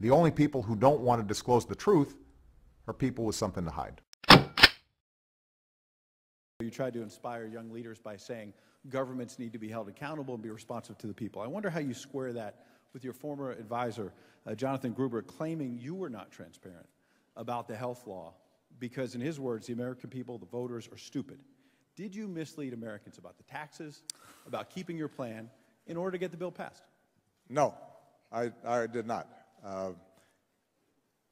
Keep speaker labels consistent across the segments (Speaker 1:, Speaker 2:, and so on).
Speaker 1: The only people who don't want to disclose the truth are people with something to hide.
Speaker 2: You tried to inspire young leaders by saying governments need to be held accountable and be responsive to the people. I wonder how you square that with your former advisor, uh, Jonathan Gruber, claiming you were not transparent about the health law because, in his words, the American people, the voters, are stupid. Did you mislead Americans about the taxes, about keeping your plan in order to get the bill passed?
Speaker 3: No, I, I did not. Uh,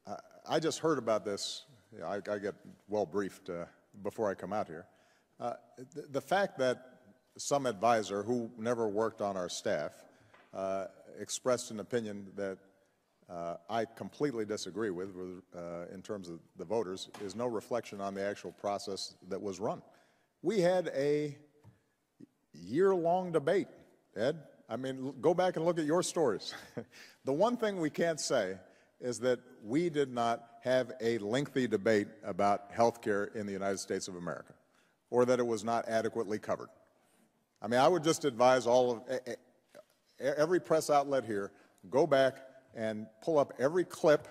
Speaker 3: I, I, just heard about this. I, I get well briefed uh, before I come out here. Uh, the, fact that some advisor who never worked on our staff uh, expressed an opinion that uh, I completely disagree with, with uh, in terms of the voters is no reflection on the actual process that was run. We had a year-long debate, Ed. I mean, go back and look at your stories. the one thing we can't say is that we did not have a lengthy debate about health care in the United States of America, or that it was not adequately covered. I mean, I would just advise all of every press outlet here, go back and pull up every clip,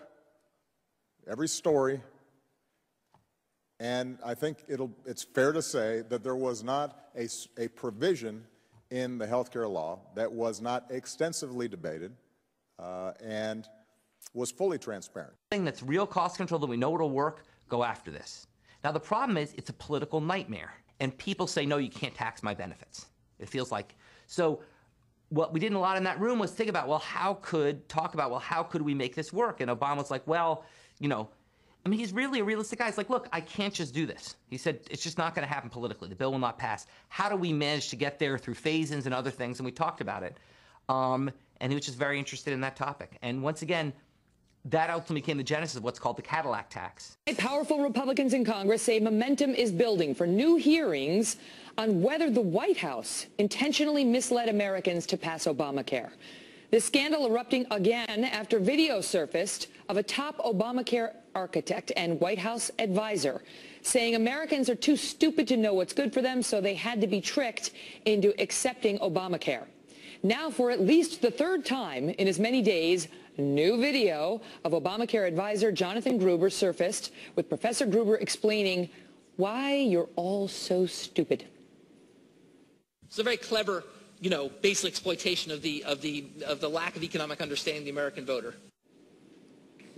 Speaker 3: every story, and I think it's fair to say that there was not a, a provision in the health care law that was not extensively debated uh, and was fully transparent.
Speaker 4: Thing that's real cost control that we know it'll work, go after this. Now the problem is it's a political nightmare, and people say no, you can't tax my benefits. It feels like so what we did a lot in that room was think about, well, how could, talk about, well, how could we make this work? And Obama's like, well, you know, I mean, he's really a realistic guy. He's like, look, I can't just do this. He said, it's just not going to happen politically. The bill will not pass. How do we manage to get there through phase-ins and other things? And we talked about it. Um, and he was just very interested in that topic. And once again, that ultimately became the genesis of what's called the Cadillac tax.
Speaker 5: Powerful Republicans in Congress say momentum is building for new hearings on whether the White House intentionally misled Americans to pass Obamacare. The scandal erupting again after video surfaced of a top Obamacare architect and White House advisor saying Americans are too stupid to know what's good for them, so they had to be tricked into accepting Obamacare. Now, for at least the third time in as many days, new video of Obamacare advisor Jonathan Gruber surfaced with Professor Gruber explaining why you're all so stupid.
Speaker 6: It's a very clever, you know, basic exploitation of the, of the, of the lack of economic understanding of the American voter.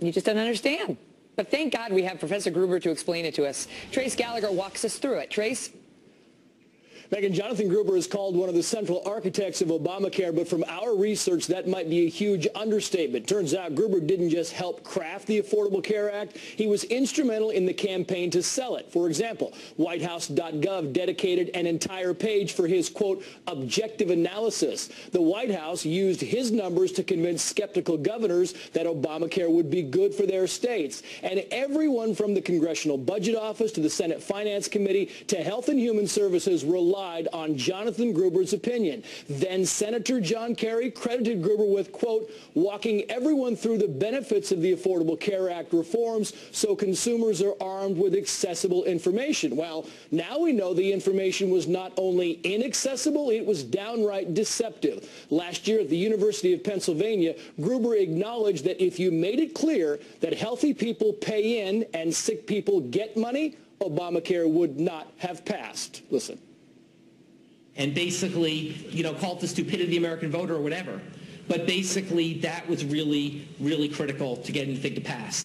Speaker 5: You just don't understand. But thank God we have Professor Gruber to explain it to us. Trace Gallagher walks us through it. Trace?
Speaker 7: Megyn, Jonathan Gruber is called one of the central architects of Obamacare, but from our research, that might be a huge understatement. Turns out Gruber didn't just help craft the Affordable Care Act, he was instrumental in the campaign to sell it. For example, WhiteHouse.gov dedicated an entire page for his, quote, objective analysis. The White House used his numbers to convince skeptical governors that Obamacare would be good for their states. And everyone from the Congressional Budget Office to the Senate Finance Committee to Health and Human Services relied relied on Jonathan Gruber's opinion. Then Senator John Kerry credited Gruber with, quote, walking everyone through the benefits of the Affordable Care Act reforms so consumers are armed with accessible information. Well, now we know the information was not only inaccessible, it was downright deceptive. Last year at the University of Pennsylvania, Gruber acknowledged that if you made it clear that healthy people pay in and sick people get money, Obamacare would not have passed. Listen
Speaker 6: and basically, you know, call it the stupidity of the American voter or whatever. But basically, that was really, really critical to get anything to pass.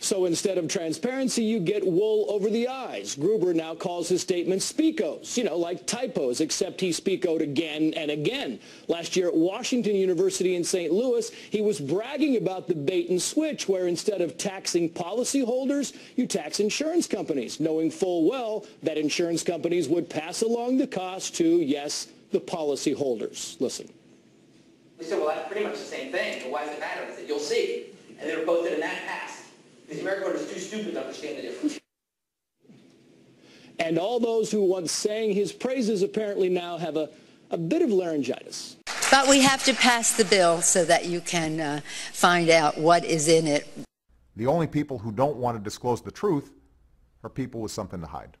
Speaker 7: So instead of transparency, you get wool over the eyes. Gruber now calls his statements speakos, you know, like typos, except he speakoed again and again. Last year at Washington University in St. Louis, he was bragging about the bait and switch, where instead of taxing policyholders, you tax insurance companies, knowing full well that insurance companies would pass along the cost to, yes, the policyholders. Listen.
Speaker 6: We said, well, that's pretty much the same thing, but why does it matter? I said, you'll see. And they were both in that pass. The American voter is too stupid to understand the difference.
Speaker 7: And all those who once sang his praises apparently now have a, a bit of laryngitis.
Speaker 8: But we have to pass the bill so that you can uh, find out what is in it.
Speaker 1: The only people who don't want to disclose the truth are people with something to hide.